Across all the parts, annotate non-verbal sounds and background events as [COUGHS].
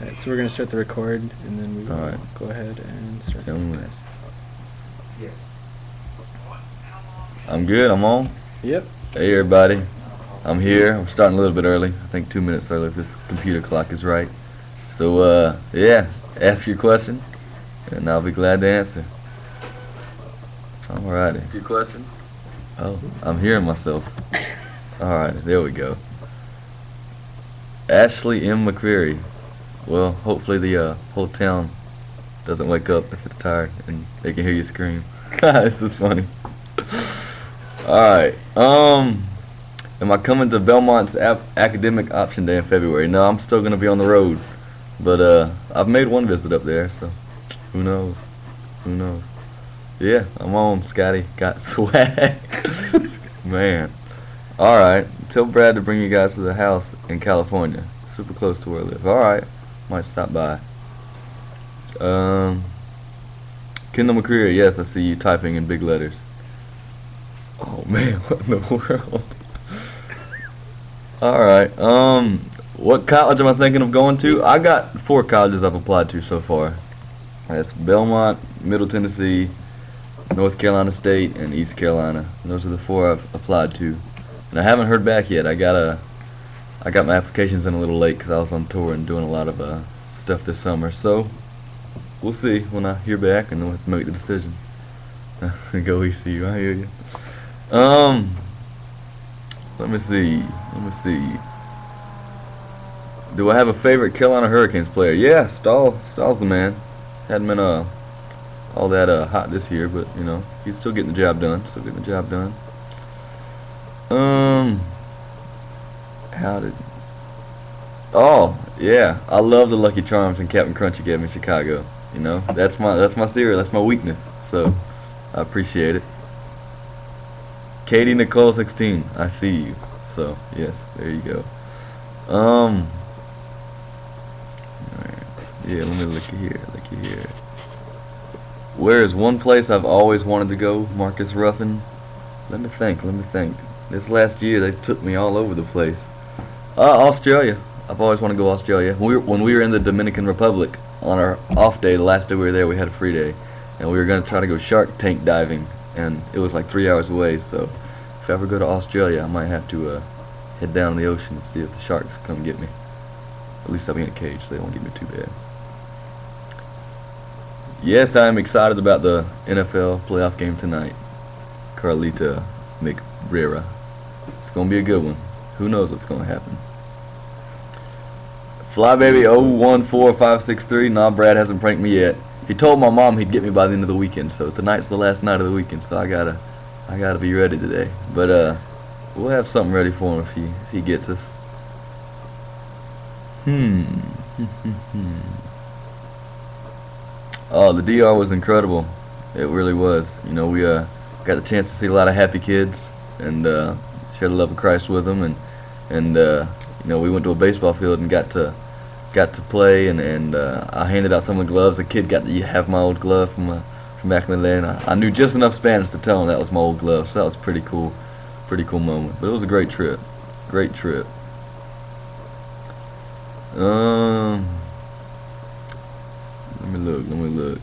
Alright, so we're gonna start the record, and then we will Alright. go ahead and start. Tell the me. podcast. I'm good. I'm on. Yep. Hey, everybody. I'm here. I'm starting a little bit early. I think two minutes early if this computer clock is right. So, uh, yeah, ask your question, and I'll be glad to answer. Alrighty. Your question? Oh, I'm hearing myself. Alright, there we go. Ashley M. McCreery. Well, hopefully the uh, whole town doesn't wake up if it's tired and they can hear you scream. [LAUGHS] this is funny. Alright, um, am I coming to Belmont's academic option day in February? No, I'm still gonna be on the road, but uh, I've made one visit up there, so who knows? Who knows? Yeah, I'm on, Scotty. Got [LAUGHS] swag, man. Alright, tell Brad to bring you guys to the house in California, super close to where I live. Alright, might stop by. Um, Kendall McCreery, yes, I see you typing in big letters. Oh man, [LAUGHS] what in the world? Alright, um, what college am I thinking of going to? I got four colleges I've applied to so far. That's Belmont, Middle Tennessee, North Carolina State, and East Carolina. Those are the four I've applied to. And I haven't heard back yet. I got a, I got my applications in a little late because I was on tour and doing a lot of uh, stuff this summer. So, we'll see when I hear back and then we'll have to make the decision. [LAUGHS] Go ECU, I hear you. Um, let me see. Let me see. Do I have a favorite Carolina Hurricanes player? Yeah, Staal. Staal's the man. Hadn't been uh all that uh hot this year, but you know he's still getting the job done. Still getting the job done. Um, how did? Oh yeah, I love the Lucky Charms and Captain Crunch you gave me Chicago. You know that's my that's my cereal. That's my weakness. So I appreciate it. Katie Nicole 16, I see you. So, yes, there you go. Um, yeah, let me look here, look here. Where is one place I've always wanted to go, Marcus Ruffin? Let me think, let me think. This last year, they took me all over the place. Uh, Australia. I've always wanted to go to Australia. When we, were, when we were in the Dominican Republic, on our off day, the last day we were there, we had a free day. And we were going to try to go shark tank diving. And it was like three hours away, so if I ever go to Australia, I might have to uh, head down the ocean and see if the sharks come get me. At least I'll be in a cage, so they won't get me too bad. Yes, I am excited about the NFL playoff game tonight. Carlita McBrera. It's going to be a good one. Who knows what's going to happen. Flybaby 014563. Nah, Brad hasn't pranked me yet. He told my mom he'd get me by the end of the weekend, so tonight's the last night of the weekend, so I gotta I gotta be ready today. But uh we'll have something ready for him if he if he gets us. Hmm. [LAUGHS] oh, the DR was incredible. It really was. You know, we uh got the chance to see a lot of happy kids and uh share the love of Christ with them and and uh you know, we went to a baseball field and got to got to play and and uh, I handed out some of the gloves. A kid got to have my old glove from uh, from back in the day, and I, I knew just enough Spanish to tell him that was my old glove. So that was pretty cool, pretty cool moment. But it was a great trip, great trip. Um, let me look, let me look.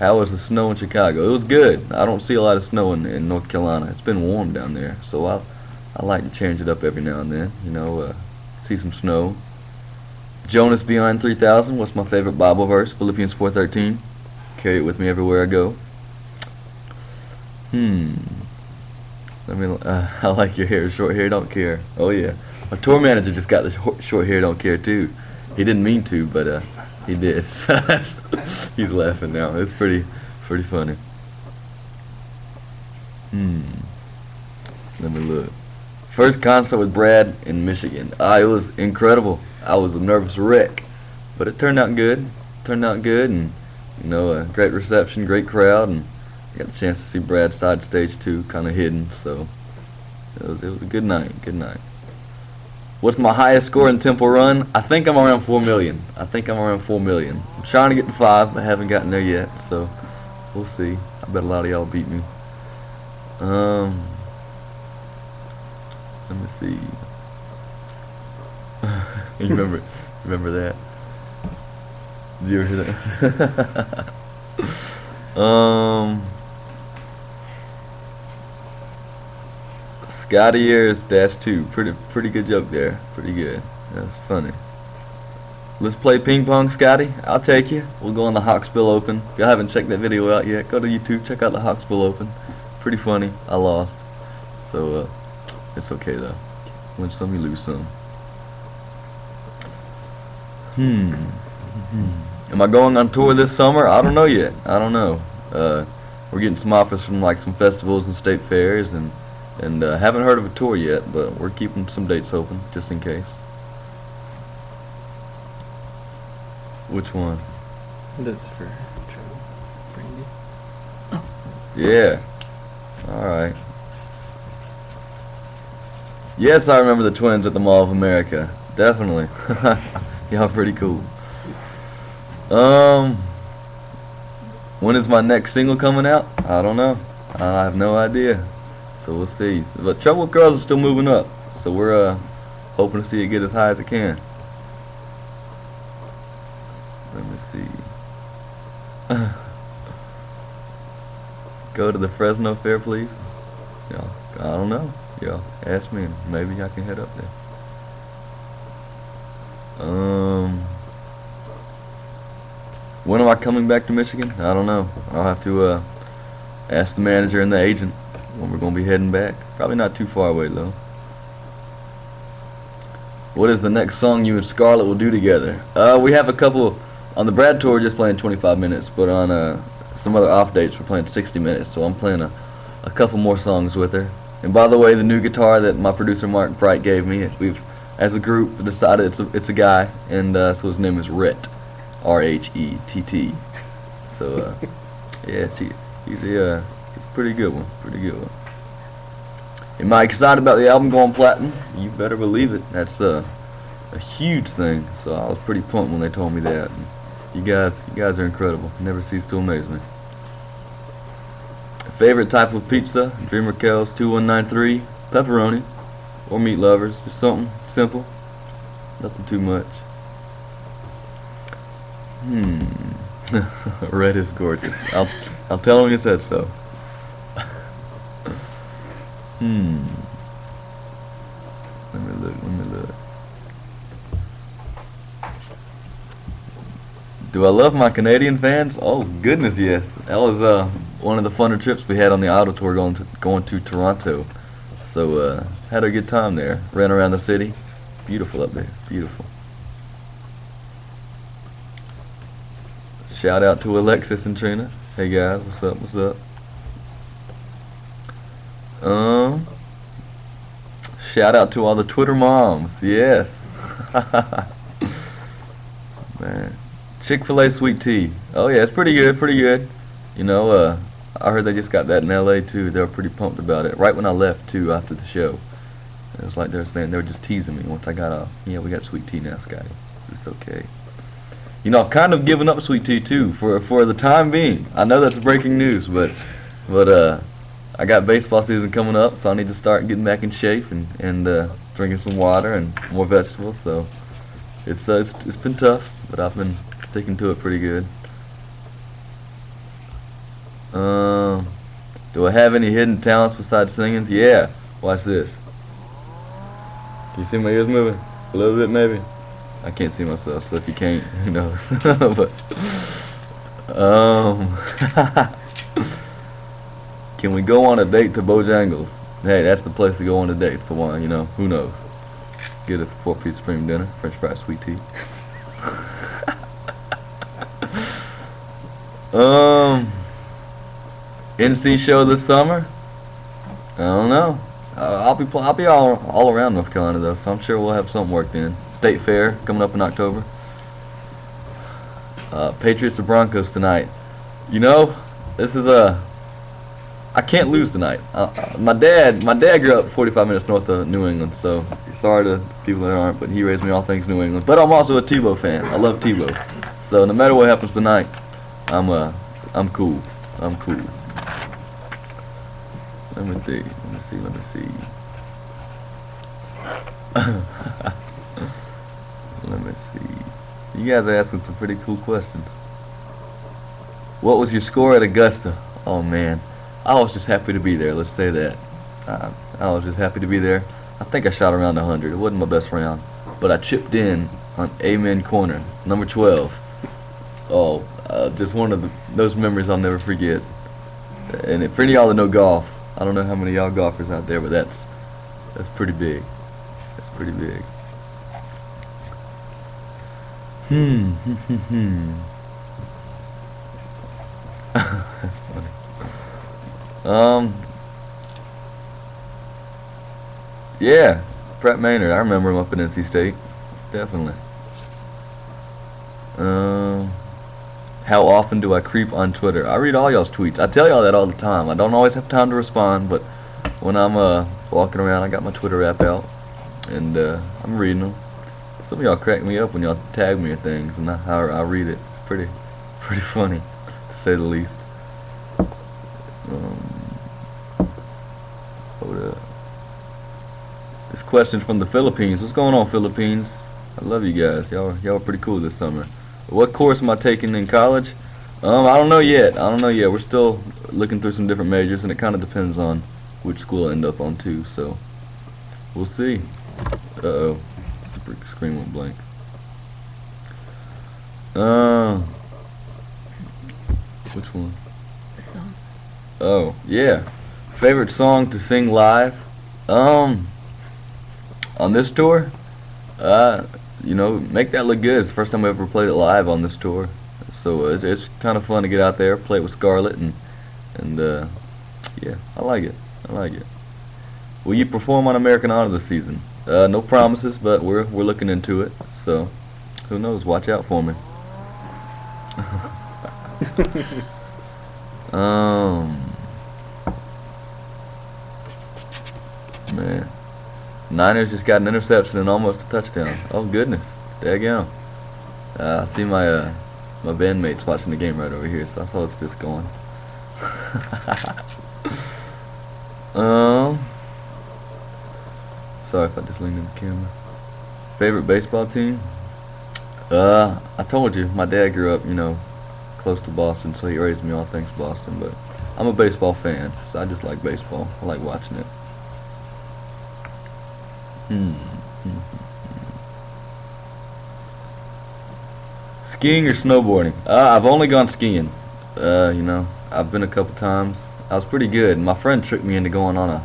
How was the snow in Chicago? It was good. I don't see a lot of snow in, in North Carolina. It's been warm down there, so I I like to change it up every now and then. You know, uh, see some snow. Jonas Beyond 3000, what's my favorite Bible verse? Philippians 4.13. Carry it with me everywhere I go. Hmm. Let me, uh, [LAUGHS] I like your hair. Short hair, don't care. Oh, yeah. My tour manager just got short, short hair, don't care, too. He didn't mean to, but uh, he did. [LAUGHS] He's laughing now. It's pretty, pretty funny. Hmm. Let me look. First concert with Brad in Michigan. Ah, it was incredible. I was a nervous wreck, but it turned out good. Turned out good, and you know, a great reception, great crowd, and I got the chance to see Brad side stage too, kind of hidden. So it was it was a good night. Good night. What's my highest score in Temple Run? I think I'm around four million. I think I'm around four million. I'm trying to get to five, but haven't gotten there yet. So we'll see. I bet a lot of y'all beat me. Um, let me see. you remember, remember that? Did you ever hear that? [LAUGHS] um, Scotty Ayers dash two. Pretty pretty good joke there. Pretty good. That's funny. Let's play ping pong, Scotty. I'll take you. We'll go on the Hawksbill Open. If y'all haven't checked that video out yet, go to YouTube. Check out the Hawksbill Open. Pretty funny. I lost, so uh, it's okay though. Win some, you lose some. Hmm. hmm. Am I going on tour this summer? I don't know yet. I don't know. Uh, we're getting some offers from like some festivals and state fairs, and and uh, haven't heard of a tour yet, but we're keeping some dates open just in case. Which one? This for. Brandy. Yeah. All right. Yes, I remember the twins at the Mall of America. Definitely. [LAUGHS] Y'all pretty cool. Um, when is my next single coming out? I don't know. I have no idea. So we'll see. But Trouble Girls is still moving up. So we're uh, hoping to see it get as high as it can. Let me see. [LAUGHS] Go to the Fresno Fair, please. Yeah, I don't know. Yeah, ask me, and maybe I can head up there. Um, when am I coming back to Michigan? I don't know. I'll have to uh, ask the manager and the agent when we're gonna be heading back. Probably not too far away though. What is the next song you and Scarlett will do together? Uh, we have a couple on the Brad tour. We're just playing 25 minutes, but on uh, some other off dates we're playing 60 minutes. So I'm playing a, a couple more songs with her. And by the way, the new guitar that my producer Mark Bright gave me, we've as a group decided it's a, it's a guy, and uh, so his name is Rhett, R-H-E-T-T. So uh, [LAUGHS] yeah, he, he's a uh, he's a pretty good one, pretty good one. Am I excited about the album going platinum? You better believe it. That's a a huge thing. So I was pretty pumped when they told me that. And you guys, you guys are incredible. Never cease to amaze me. Favorite type of pizza? Dreamer Kells 2193, pepperoni, or meat lovers. Just something simple, nothing too much. Hmm. [LAUGHS] Rhett is gorgeous. I'll I'll tell him you said so. [LAUGHS] hmm. Let me look. Let me look. Do I love my Canadian fans? Oh goodness, yes. That was uh, one of the funner trips we had on the auto tour going to going to Toronto. So uh, had a good time there. Ran around the city. Beautiful up there. Beautiful. Shout out to Alexis and Trina. Hey guys, what's up? What's up? Um. Shout out to all the Twitter moms. Yes. [LAUGHS] Man. Chick-fil-A sweet tea. Oh yeah, it's pretty good, pretty good. You know, uh, I heard they just got that in LA too. They were pretty pumped about it. Right when I left too, after the show. It was like they were saying they were just teasing me once I got off. Yeah, we got sweet tea now, Scotty. It's okay. You know, I've kind of given up sweet tea too for for the time being. I know that's breaking news, but but uh, I got baseball season coming up, so I need to start getting back in shape and and uh, drinking some water and more vegetables. So it's uh, it's it's been tough, but I've been sticking to it pretty good. Um, do I have any hidden talents besides singing? Yeah. Watch this. Can you see my ears moving? A little bit, maybe. I can't see myself, so if you can't, who knows? [LAUGHS] but um, [LAUGHS] can we go on a date to Bojangles? Hey, that's the place to go on a date. So one, you know, who knows? Get us a four-piece supreme dinner, French fries, sweet tea. [LAUGHS] um, NC show this summer? I don't know. Uh, I'll be I'll be all all around North Carolina though, so I'm sure we'll have something worked in. State Fair coming up in October. Uh, Patriots or Broncos tonight. You know, this is a. I can't lose tonight. Uh, uh, my dad, my dad grew up 45 minutes north of New England, so sorry to people that aren't, but he raised me all things New England. But I'm also a Tebow fan. I love Tebow. So no matter what happens tonight, I'm uh, I'm cool. I'm cool. Let me see. Let me see. Let me see. let me see. You guys are asking some pretty cool questions. What was your score at Augusta? Oh man, I was just happy to be there. Let's say that. I, I was just happy to be there. I think I shot around 100. It wasn't my best round, but I chipped in on Amen Corner, number 12. Oh, uh, just one of the, those memories I'll never forget. And for any of y'all that know golf, I don't know how many y'all golfers out there, but that's that's pretty big. That's pretty big. Hmm. Hmm. [LAUGHS] That's funny. Um. Yeah, Pratt Maynard. I remember him up in NC State. Definitely. Um. How often do I creep on Twitter? I read all y'all's tweets. I tell y'all that all the time. I don't always have time to respond, but when I'm uh, walking around, I got my Twitter app out, and uh, I'm reading them. Some of y'all crack me up when y'all tag me or things, and I, I, I read it. Pretty, [LAUGHS] pretty funny, to say the least. Um, up. This question from the Philippines. What's going on, Philippines? I love you guys. Y'all, y'all are pretty cool this summer. What course am I taking in college? Um, I don't know yet. I don't know yet. We're still looking through some different majors, and it kind of depends on which school I end up on too. So we'll see. Uh oh, the screen went blank. Uh, which one? The song. Oh yeah, favorite song to sing live. Um, on this tour, uh, you know, make that look good. It's the first time I ever played it live on this tour, so uh, it's, it's kind of fun to get out there, play it with Scarlett, and and uh, yeah, I like it. I like it. Will you perform on American Idol this season? Uh, no promises, but we're we're looking into it. So, who knows? Watch out for me. [LAUGHS] um, man, Niners just got an interception and almost a touchdown. Oh goodness, there you go. Uh, I see my uh, my bandmates watching the game right over here, so I saw his fist going. [LAUGHS] Um. Sorry if I just leaned in the camera. Favorite baseball team? Uh, I told you, my dad grew up, you know, close to Boston, so he raised me all things Boston. But I'm a baseball fan, so I just like baseball. I like watching it. Hmm. Skiing or snowboarding? Uh, I've only gone skiing. Uh, you know, I've been a couple times. I was pretty good. My friend tricked me into going on a,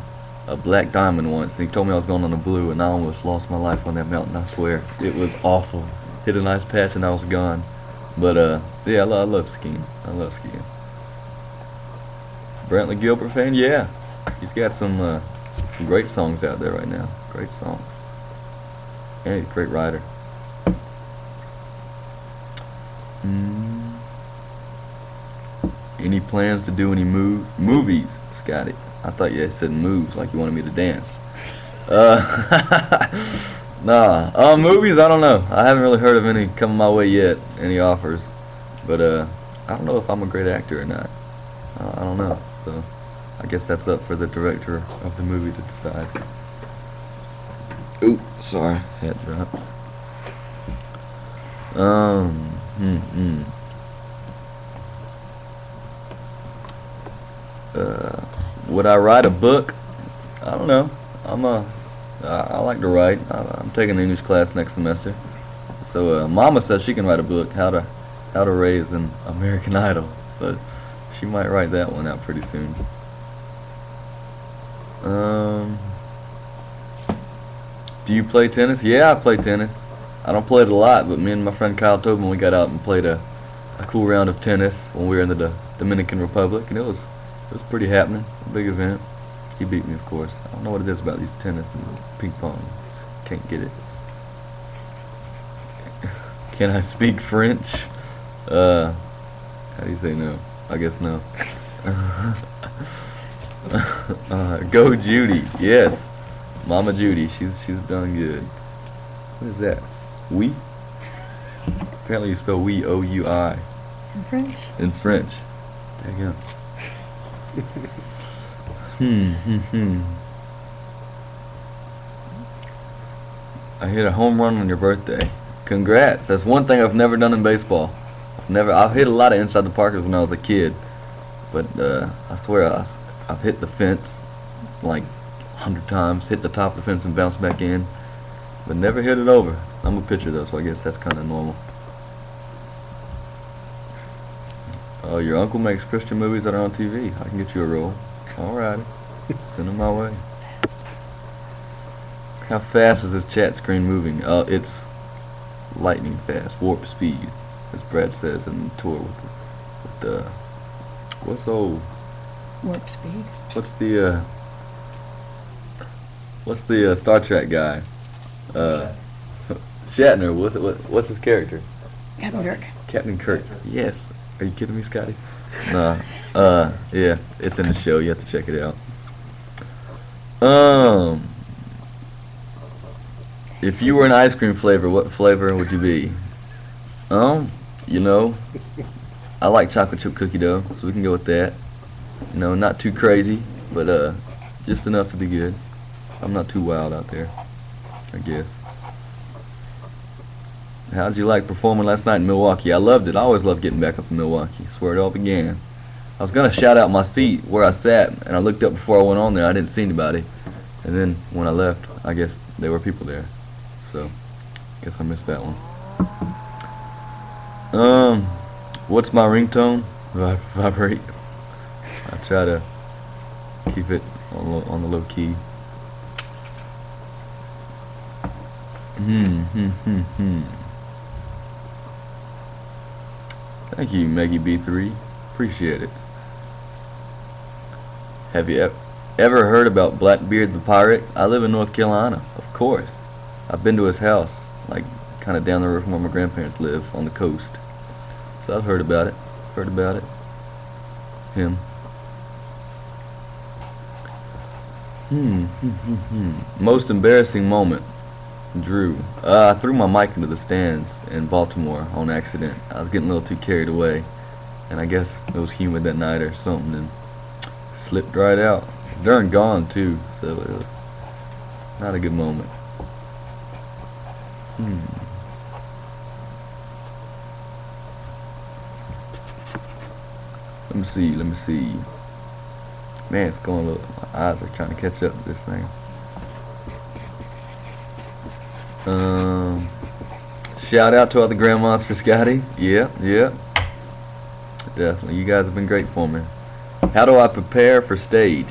a black diamond once, and he told me I was going on a blue, and I almost lost my life on that mountain, I swear. It was awful. Hit a nice patch, and I was gone. But, uh, yeah, I, lo I love skiing. I love skiing. Brantley Gilbert fan? Yeah. He's got some, uh, some great songs out there right now. Great songs. And great writer. Mm. Any plans to do any move movies, Scotty? I thought you said moves, like you wanted me to dance. Uh, [LAUGHS] nah. Uh, movies, I don't know. I haven't really heard of any coming my way yet, any offers. But uh, I don't know if I'm a great actor or not. Uh, I don't know. So I guess that's up for the director of the movie to decide. Ooh, sorry, head dropped. Um, hmm, hmm. Uh, would I write a book? I don't know. I'm a. I, I like to write. I, I'm taking an English class next semester. So uh, Mama says she can write a book, how to how to raise an American [LAUGHS] Idol. So she might write that one out pretty soon. Um, do you play tennis? Yeah, I play tennis. I don't play it a lot, but me and my friend Kyle Tobin, we got out and played a, a cool round of tennis when we were in the D Dominican Republic, and it was it was pretty happening. A big event. He beat me, of course. I don't know what it is about these tennis and ping pong. Just can't get it. [LAUGHS] Can I speak French? Uh, how do you say no? I guess no. [LAUGHS] uh, go Judy. Yes. Mama Judy. She's she's done good. What is that? We? Apparently you spell we O U I. In French? In French. There you go. hmm, hmm, hmm. I hit a home run on your birthday. Congrats. That's one thing I've never done in baseball. I've never. I've hit a lot of inside the parkers when I was a kid, but uh, I swear I, I've hit the fence like hundred times. Hit the top of the fence and bounce back in, but never hit it over. I'm a pitcher though, so I guess that's kind of normal. Oh, your uncle makes Christian movies that are on TV. I can get you a role. Alrighty. [LAUGHS] Send them my way. How fast is this chat screen moving? Uh, it's lightning fast, warp speed, as Brad says in the tour with the, with the what's old, Warp speed. what's the uh, what's the uh, Star Trek guy? Uh, [LAUGHS] Shatner. What's it? What, what's his character? Captain Kirk. Captain Kirk. Yes. Are you kidding me, Scotty? Nah. Uh, yeah, it's in the show. You have to check it out. Um, if you were an ice cream flavor, what flavor would you be? Um, you know, I like chocolate chip cookie dough, so we can go with that. You know, not too crazy, but uh, just enough to be good. I'm not too wild out there, I guess. How did you like performing last night in Milwaukee? I loved it. I always love getting back up in Milwaukee. It's where it all began. I was gonna shout out my seat where I sat, and I looked up before I went on there. I didn't see anybody, and then when I left, I guess there were people there. So, I guess I missed that one. Um, what's my ringtone? Vib- Vibrate. I try to keep it on the low key. Hmm, hmm, hmm, hmm. Thank you, Maggie B3. Appreciate it. Have you ev- ever heard about Blackbeard the pirate? I live in North Carolina, of course. I've been to his house, like kind of down the road from where my grandparents live on the coast. So I've heard about it. Heard about it. Him. Hmm, hmm, hmm. Most embarrassing moment. Drew. Uh, I threw my mic into the stands in Baltimore on accident. I was getting a little too carried away. And I guess it was humid that night or something and slipped right out. During gone too, so it was not a good moment. Hmm. Let me see, let me see. Man, it's going a little, my eyes are trying to catch up to this thing. Um, shout out to all the grandmas for Scotty. Yeah, yeah. Definitely. You guys have been great for me. How do I prepare for stage?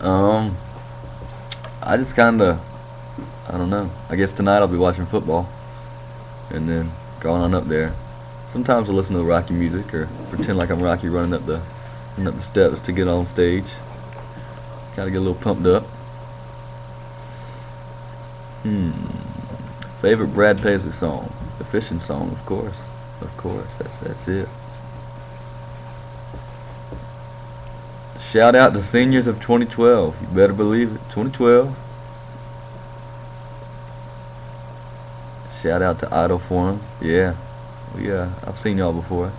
Um, I just kind of, I don't know. I guess tonight I'll be watching football. And then going on up there. Sometimes I'll listen to Rocky music or pretend like I'm Rocky running up the, running up the steps to get on stage. Gotta get a little pumped up. Hmm. Favorite Brad Paisley song? The fishing song, of course. Of course, that's that's it. Shout out to seniors of 2012. You better believe it. 2012. Shout out to Idol Forums. Yeah. Yeah, I've seen y'all before.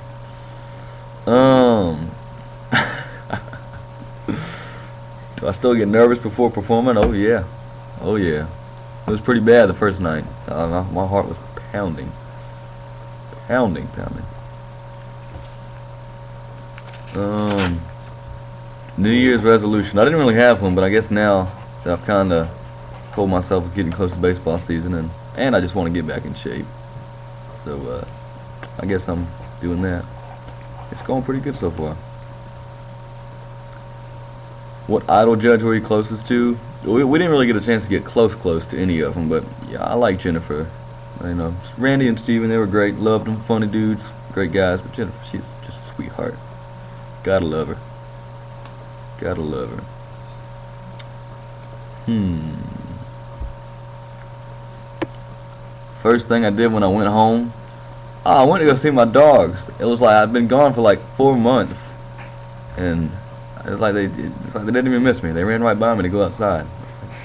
Um [LAUGHS] Do I still get nervous before performing? Oh yeah. Oh yeah. It was pretty bad the first night. Uh, my, heart was pounding. Pounding, pounding. Um, New Year's resolution. I didn't really have one, but I guess now that I've kind of told myself it's getting close to baseball season, and and I just want to get back in shape. So uh, I guess I'm doing that. It's going pretty good so far. What idol judge were you closest to? We, we didn't really get a chance to get close, close to any of them, but yeah, I like Jennifer. You know, Randy and Steven, they were great. Loved them, funny dudes, great guys. But Jennifer, she's just a sweetheart. Gotta love her. Gotta love her. Hmm. First thing I did when I went home, oh, I went to go see my dogs. It was like I'd been gone for like four months, and it's like they, it's like they didn't even miss me. They ran right by me to go outside.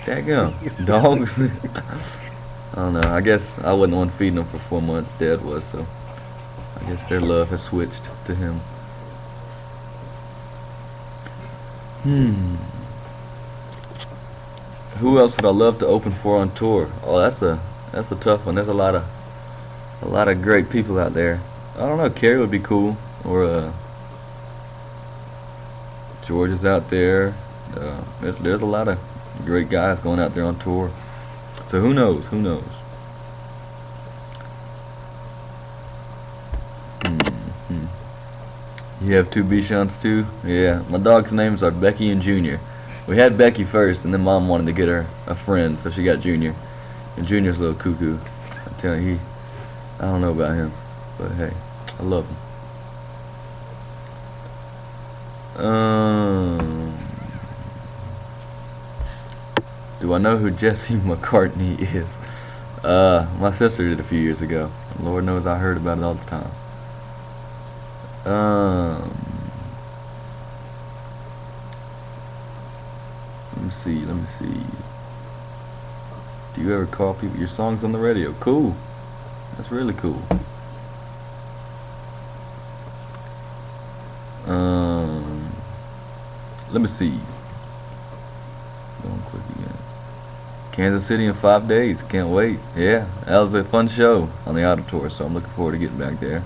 Daggum, [LAUGHS] dogs. [LAUGHS] I don't know. I guess I wasn't on feeding them for four months. Dad was, so I guess their love has switched to him. Hmm. Who else would I love to open for on tour? Oh, that's a that's a tough one. There's a lot of a lot of great people out there. I don't know, Carrie would be cool, or uh, George is out there. Uh, there's, there's a lot of great guys going out there on tour. So who knows? Who knows? Hmm. You have two Bichons too? Yeah. My dog's names are Becky and Junior. We had Becky first, and then Mom wanted to get her a friend, so she got Junior. And Junior's a little cuckoo. I tell you, he, I don't know about him, but hey, I love him. Um, do I know who Jesse [LAUGHS] McCartney is? Uh, my sister did a few years ago. Lord knows I heard about it all the time. Um, let me see. Let me see. Do you ever call people your songs on the radio? Cool. That's really cool. Um, let me see. Going quick again. Kansas City in five days. Can't wait. Yeah, that was a fun show on the auto tour, so I'm looking forward to getting back there.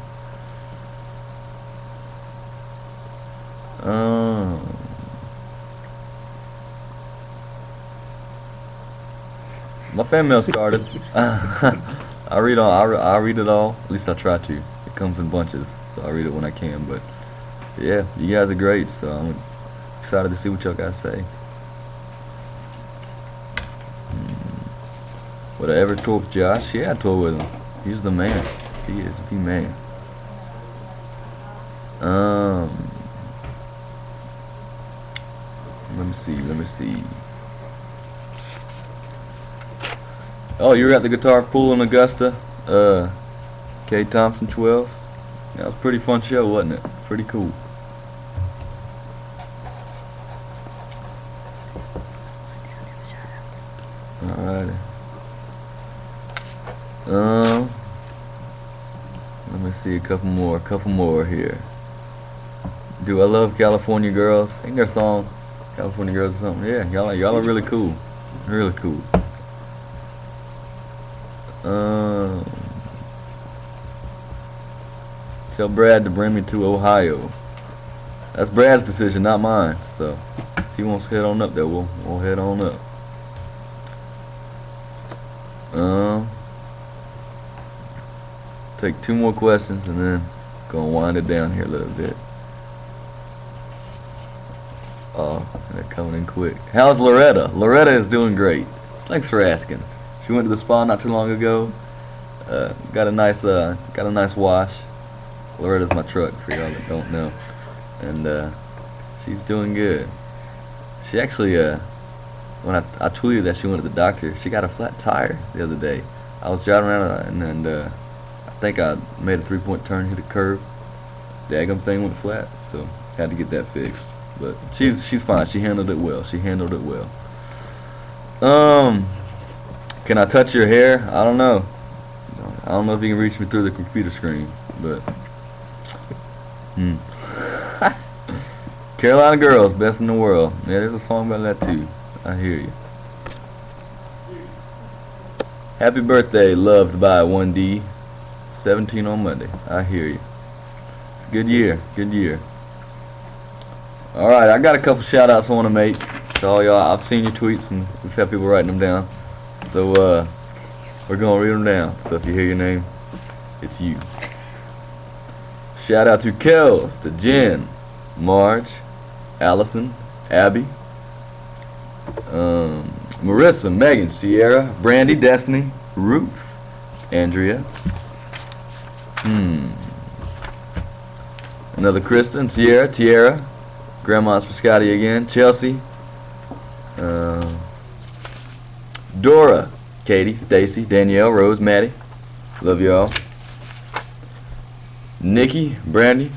Um, my fan mail started. [LAUGHS] I read all. I, re- I read it all. At least I try to. It comes in bunches, so I read it when I can. But yeah, you guys are great. So I'm excited to see what y'all guys say. Would I ever with Josh? Yeah, I tour with him. He's the man. He is the man. Um. Let me see. Let me see. Oh, you were at the guitar pull in Augusta. Uh, K. Thompson 12. That was a pretty fun show, wasn't it? Pretty cool. Alrighty. Um, let me see a couple more, a couple more here. Do I love California girls? Ain't their song California girls or something? Yeah, y'all, y'all are really cool, really cool. Um, tell Brad to bring me to Ohio. That's Brad's decision, not mine. So if he wants to head on up there, we'll we'll head on up. Take two more questions and then gonna wind it down here a little bit. Oh, they're coming in quick. How's Loretta? Loretta is doing great. Thanks for asking. She went to the spa not too long ago. Uh, got a nice uh, got a nice wash. Loretta's my truck for y'all that don't know, and uh, she's doing good. She actually uh, when I, I tweeted that she went to the doctor, she got a flat tire the other day. I was driving around and, and uh, think I made a three-point turn, hit a curve. Daggum thing went flat, so had to get that fixed. But she's she's fine. She handled it well. She handled it well. Um, can I touch your hair? I don't know. I don't know if you can reach me through the computer screen, but hmm. [LAUGHS] Carolina Girls, best in the world. Yeah, there's a song about that too. I hear you. Happy birthday, loved by 1D. 17 on Monday. I hear you. It's a good year. Good year. All right, I got a couple shout outs I want to make to all y'all. I've seen your tweets and we've had people writing them down. So, uh, we're going to read them down. So if you hear your name, it's you. Shout out to Kels, to Jen, Marge, Allison, Abby, um, Marissa, Megan, Sierra, Brandy, Destiny, Ruth, Andrea, hmm, another Kristen, Sierra, Tierra, Grandma's for Scotty again, Chelsea, uh, Dora, Katie, Stacy, Danielle, Rose, Maddie, love y'all. Nikki, Brandy,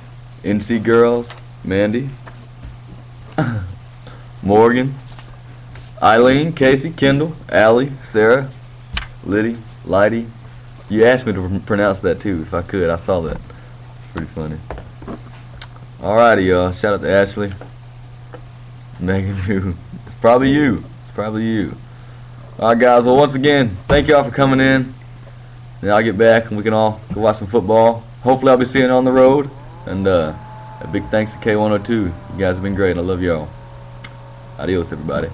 NC Girls, Mandy, [COUGHS] Morgan, Eileen, Casey, Kendall, Allie, Sarah, Liddy, Lighty. You asked me to pronounce that too, if I could. I saw that. It's pretty funny. Alrighty, y'all. Shout out to Ashley. Megan, [LAUGHS] who? It's probably you. It's probably you. Alright, guys. Well, once again, thank y'all for coming in. Then I'll get back and we can all go watch some football. Hopefully I'll be seeing you on the road. And uh, a big thanks to K102. You guys have been great. I love y'all. Adios, everybody.